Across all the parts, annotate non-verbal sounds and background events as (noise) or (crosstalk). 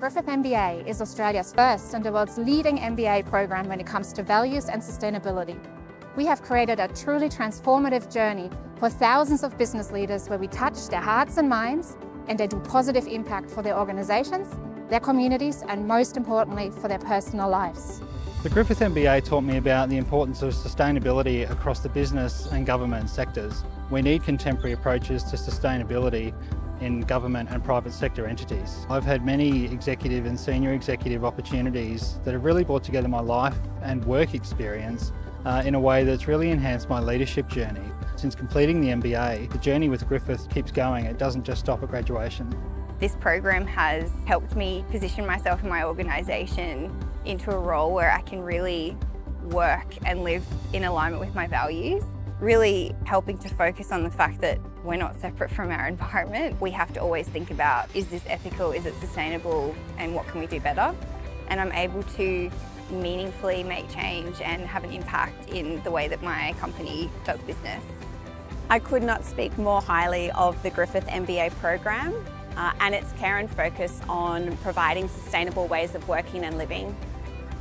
Griffith MBA is Australia's first and the world's leading MBA program when it comes to values and sustainability. We have created a truly transformative journey for thousands of business leaders where we touch their hearts and minds and they do positive impact for their organisations, their communities and most importantly for their personal lives. The Griffith MBA taught me about the importance of sustainability across the business and government sectors. We need contemporary approaches to sustainability in government and private sector entities. I've had many executive and senior executive opportunities that have really brought together my life and work experience uh, in a way that's really enhanced my leadership journey. Since completing the MBA, the journey with Griffith keeps going. It doesn't just stop at graduation. This program has helped me position myself and my organisation into a role where I can really work and live in alignment with my values. Really helping to focus on the fact that we're not separate from our (laughs) environment. We have to always think about, is this ethical, is it sustainable, and what can we do better? And I'm able to meaningfully make change and have an impact in the way that my company does business. I could not speak more highly of the Griffith MBA program uh, and its care and focus on providing sustainable ways of working and living.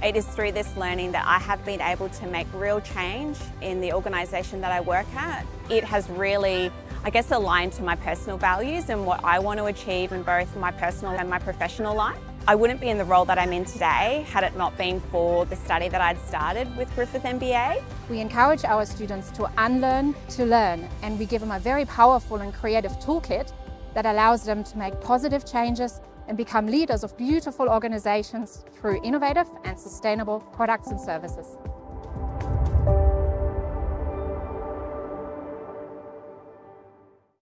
It is through this learning that I have been able to make real change in the organisation that I work at. It has really, I guess, aligned to my personal values and what I want to achieve in both my personal and my professional life. I wouldn't be in the role that I'm in today had it not been for the study that I'd started with Griffith MBA. We encourage our students to unlearn to learn and we give them a very powerful and creative toolkit that allows them to make positive changes and become leaders of beautiful organisations through innovative and sustainable products and services.